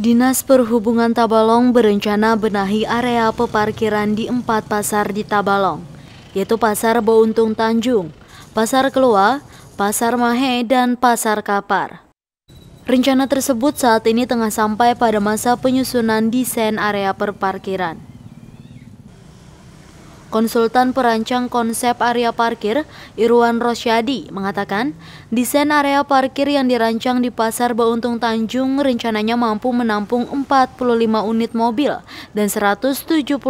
Dinas Perhubungan Tabalong berencana benahi area peparkiran di empat pasar di Tabalong, yaitu Pasar Bountung Tanjung, Pasar Kelua, Pasar Mahe, dan Pasar Kapar. Rencana tersebut saat ini tengah sampai pada masa penyusunan desain area perparkiran. Konsultan perancang konsep area parkir, Irwan Rosyadi, mengatakan desain area parkir yang dirancang di Pasar Bauntung Tanjung rencananya mampu menampung 45 unit mobil dan 171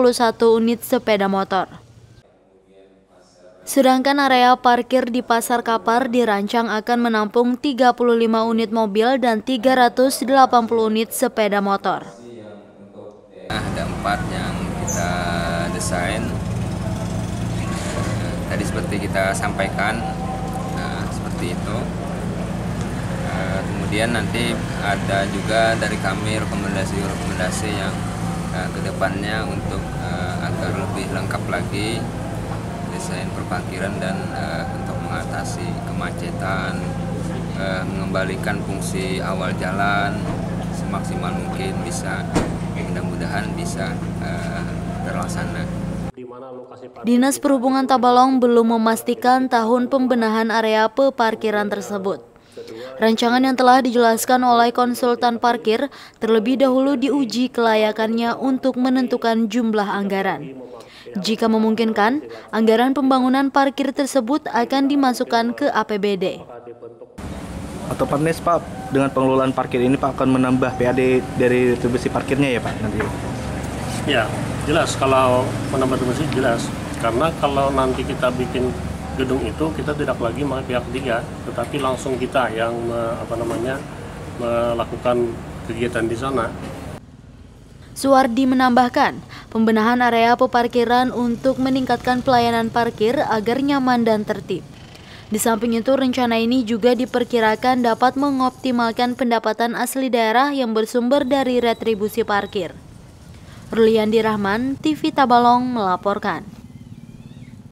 unit sepeda motor. Sedangkan area parkir di Pasar Kapar dirancang akan menampung 35 unit mobil dan 380 unit sepeda motor. Ada empat yang kita desain tadi seperti kita sampaikan nah, seperti itu nah, kemudian nanti ada juga dari kami rekomendasi-rekomendasi yang uh, ke depannya untuk uh, agar lebih lengkap lagi desain perparkiran dan uh, untuk mengatasi kemacetan uh, mengembalikan fungsi awal jalan semaksimal mungkin bisa mudah-mudahan bisa uh, terlaksana. Dinas Perhubungan Tabalong belum memastikan tahun pembenahan area peparkiran tersebut. Rancangan yang telah dijelaskan oleh konsultan parkir terlebih dahulu diuji kelayakannya untuk menentukan jumlah anggaran. Jika memungkinkan, anggaran pembangunan parkir tersebut akan dimasukkan ke APBD. Otomatis Pak, dengan pengelolaan parkir ini Pak akan menambah PAD dari retribusi parkirnya ya Pak nanti? Ya, jelas kalau menambah retribusi jelas karena kalau nanti kita bikin gedung itu kita tidak lagi pihak ketiga tetapi langsung kita yang apa namanya melakukan kegiatan di sana Suwardi menambahkan, pembenahan area peparkiran untuk meningkatkan pelayanan parkir agar nyaman dan tertib. Di samping itu, rencana ini juga diperkirakan dapat mengoptimalkan pendapatan asli daerah yang bersumber dari retribusi parkir. Ruliandi Rahman, TV Tabalong melaporkan.